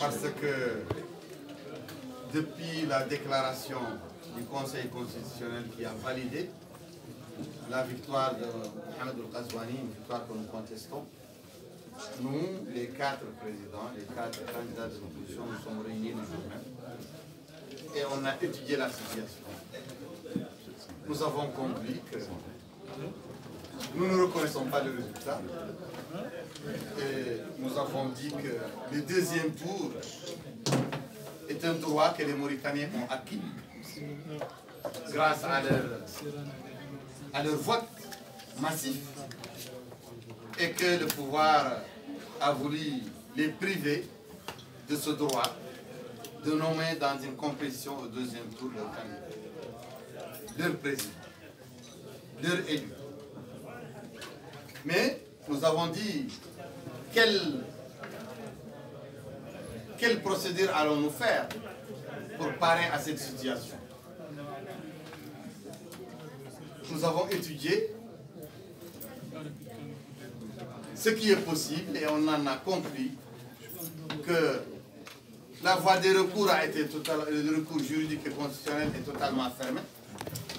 Parce que depuis la déclaration du Conseil constitutionnel qui a validé la victoire de Mohamed El-Ghazouani, une victoire que nous contestons, nous, les quatre présidents, les quatre candidats de l'opposition, nous sommes réunis le jour même et on a étudié la situation. Nous avons compris que nous ne reconnaissons pas le résultat et nous avons dit que le deuxième tour est un droit que les Mauritaniens ont acquis grâce à leur, à leur vote massif et que le pouvoir a voulu les priver de ce droit de nommer dans une compétition au deuxième tour leur candidat, leur président, leur élu. Mais nous avons dit quelle, quelle procédure allons-nous faire pour parer à cette situation? Nous avons étudié ce qui est possible et on en a compris que la voie des recours a été totalement, le recours juridique et constitutionnel est totalement fermé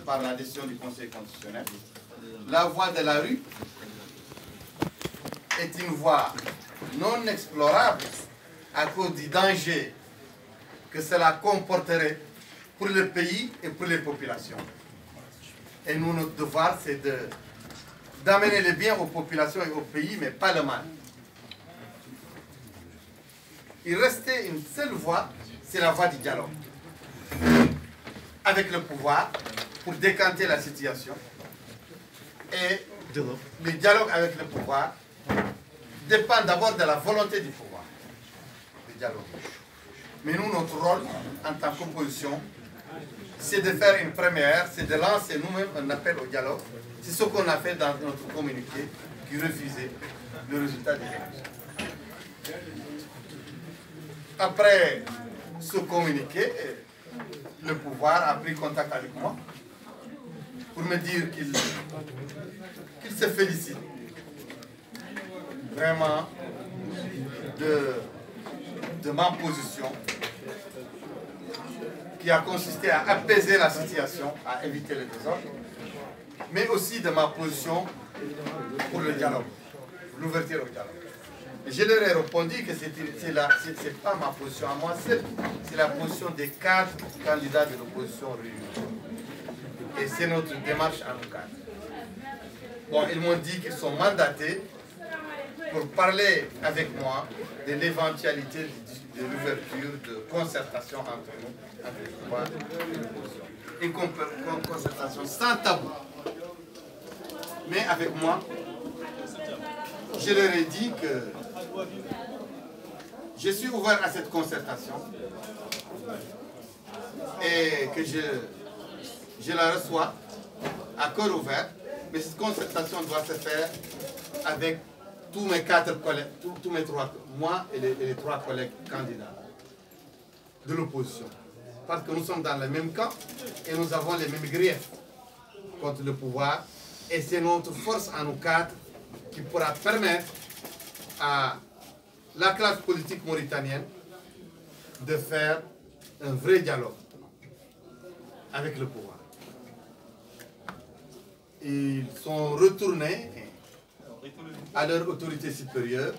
par la décision du Conseil constitutionnel. La voie de la rue est une voie non explorable à cause du danger que cela comporterait pour le pays et pour les populations. Et nous, notre devoir, c'est d'amener le bien aux populations et au pays, mais pas le mal. Il restait une seule voie, c'est la voie du dialogue. Avec le pouvoir, pour décanter la situation. Et le dialogue avec le pouvoir dépend d'abord de la volonté du pouvoir. Le dialogue. Mais nous, notre rôle en tant qu'opposition, c'est de faire une première, c'est de lancer nous-mêmes un appel au dialogue. C'est ce qu'on a fait dans notre communiqué qui refusait le résultat des élections. Après ce communiqué, le pouvoir a pris contact avec moi pour me dire qu'il se félicite vraiment de, de ma position qui a consisté à apaiser la situation, à éviter le désordre, mais aussi de ma position pour le dialogue, l'ouverture au dialogue. Je leur ai répondu que ce n'est pas ma position à moi seul, c'est la position des quatre candidats de l'opposition réunis. Et c'est notre démarche en tout cas. Bon, ils m'ont dit qu'ils sont mandatés pour parler avec moi de l'éventualité de l'ouverture de concertation entre nous, le pouvoir et. Une concertation sans tabou. Mais avec moi, je leur ai dit que je suis ouvert à cette concertation et que je, je la reçois à cœur ouvert, mais cette concertation doit se faire avec tous mes quatre collègues, tous, mes trois, moi et les, trois collègues candidats de l'opposition. Parce que nous sommes dans le même camp et nous avons les mêmes griefs contre le pouvoir. Et c'est notre force en nous quatre qui pourra permettre à la classe politique mauritanienne de faire un vrai dialogue avec le pouvoir. Ils sont retournés à leur autorité supérieure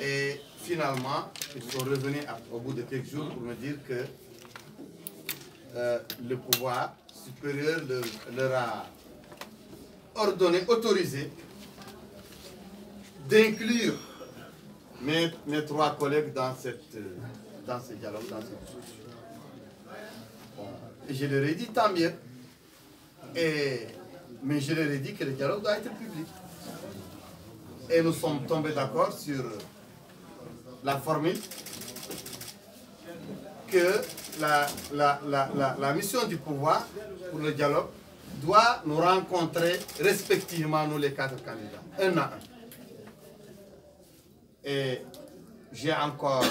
et finalement ils sont revenus au bout de quelques jours pour me dire que euh, le pouvoir supérieur leur, a ordonné, autorisé d'inclure mes, mes, trois collègues dans, cette, dans ce dialogue, dans cette. Et je leur ai dit tant mieux. Et, mais je leur ai dit que le dialogue doit être public. Et nous sommes tombés d'accord sur la formule que la, la, la, la, mission du pouvoir pour le dialogue doit nous rencontrer respectivement, nous les quatre candidats, un à un. Et j'ai encore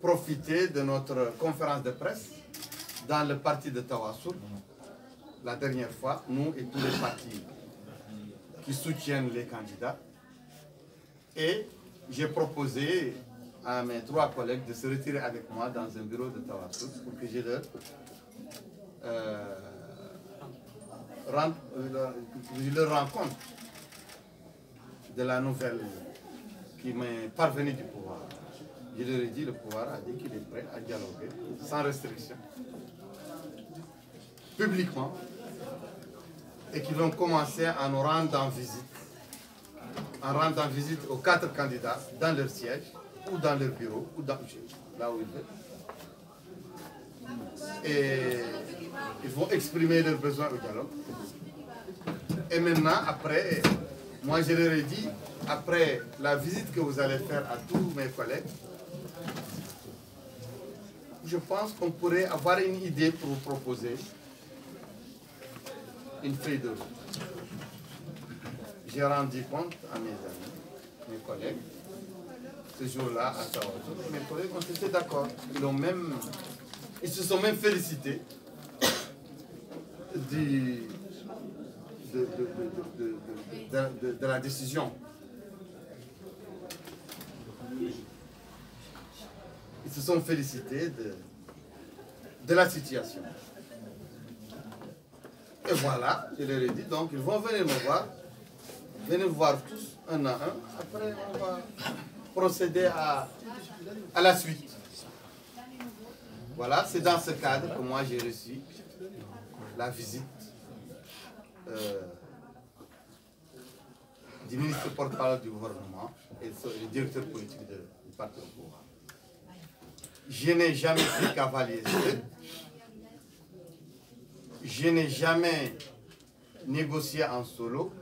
profité de notre conférence de presse dans le parti de Tawassoul, la dernière fois, nous et tous les partis qui soutiennent les candidats. Et j'ai proposé à mes trois collègues de se retirer avec moi dans un bureau de Tawassut pour que je leur, euh, rende, euh, je leur compte de la nouvelle qui m'est parvenue du pouvoir. Je leur ai dit, le pouvoir a dit qu'il est prêt à dialoguer sans restriction, publiquement, et qu'ils vont commencer à nous rendre en visite, en rendant visite aux quatre candidats dans leur siège, ou dans leur bureau, ou dans, là où ils veulent. Et ils vont exprimer leurs besoins au dialogue. Et maintenant, après, moi je leur ai dit, après la visite que vous allez faire à tous mes collègues, je pense qu'on pourrait avoir une idée pour vous proposer une feuille de route. J'ai rendu compte à mes amis, mes collègues, ce jour-là à Tawatou, mes collègues ont été d'accord. Ils, ils se sont même félicités de, la décision. Ils se sont félicités de la situation. Et voilà, je leur ai dit, donc ils vont venir me voir, venir me voir tous, un à un. Après, on va procéder à, à la suite. Voilà, c'est dans ce cadre que moi j'ai reçu la visite euh, du ministre porte-parole du gouvernement et du directeur politique du parti au pouvoir. Je n'ai jamais fait cavalier Je n'ai jamais négocié en solo.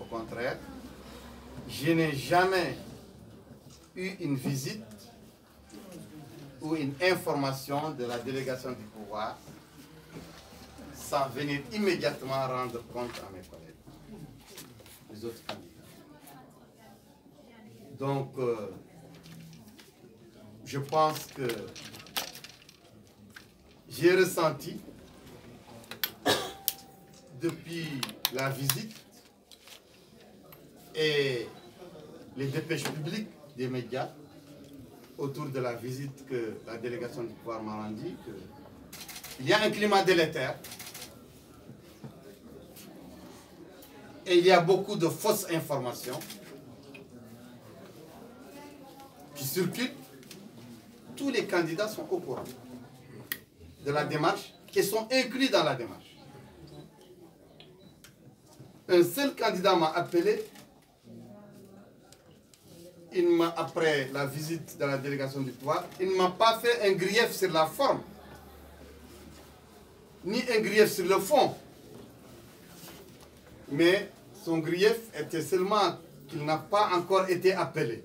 Au contraire. Je n'ai jamais eu une visite ou une information de la délégation du pouvoir sans venir immédiatement rendre compte à mes collègues, les autres candidats. Donc, euh, je pense que j'ai ressenti depuis la visite et les dépêches publiques des médias autour de la visite que la délégation du pouvoir m'a rendue, qu'il y a un climat délétère et il y a beaucoup de fausses informations qui circulent tous les candidats sont au courant de la démarche et sont inclus dans la démarche. Un seul candidat m'a appelé après la visite de la délégation du pouvoir, il ne m'a pas fait un grief sur la forme, ni un grief sur le fond. Mais son grief était seulement qu'il n'a pas encore été appelé.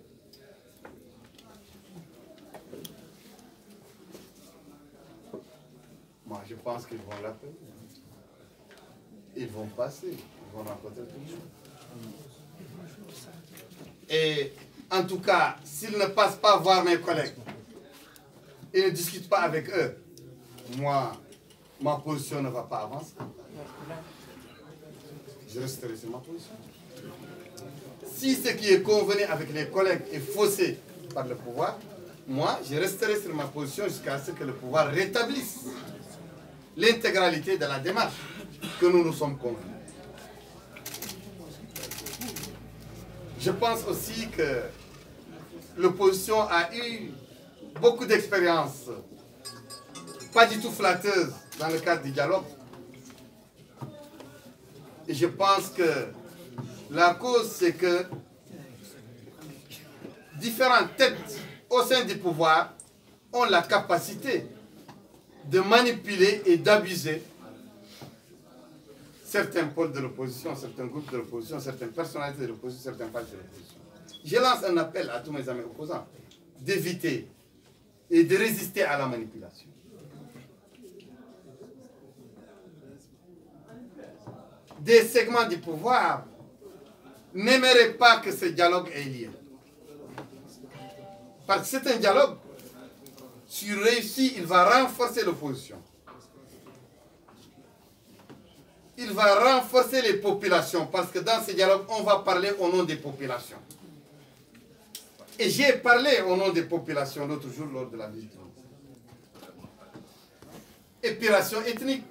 Moi, je pense qu'ils vont l'appeler. Ils vont passer, ils. Et en tout cas, s'ils ne passent pas voir mes collègues et ne discutent pas avec eux, moi, ma position ne va pas avancer. Je resterai sur ma position. Si ce qui est convenu avec les collègues est faussé par le pouvoir, moi, je resterai sur ma position jusqu'à ce que le pouvoir rétablisse l'intégralité de la démarche que nous nous sommes convenus. Je pense aussi que l'opposition a eu beaucoup d'expériences, pas du tout flatteuses dans le cadre du dialogue. Et je pense que la cause, c'est que différentes têtes au sein du pouvoir ont la capacité de manipuler et d'abuser certains pôles de l'opposition, certains groupes de l'opposition, certaines personnalités de l'opposition, certains partis de l'opposition. Je lance un appel à tous mes amis opposants d'éviter et de résister à la manipulation. Des segments du pouvoir n'aimeraient pas que ce dialogue ait lieu. Parce que c'est un dialogue, si réussi, il va renforcer l'opposition il va renforcer les populations parce que dans ce dialogue, on va parler au nom des populations. Et j'ai parlé au nom des populations l'autre jour lors de la visite. Épiration ethnique,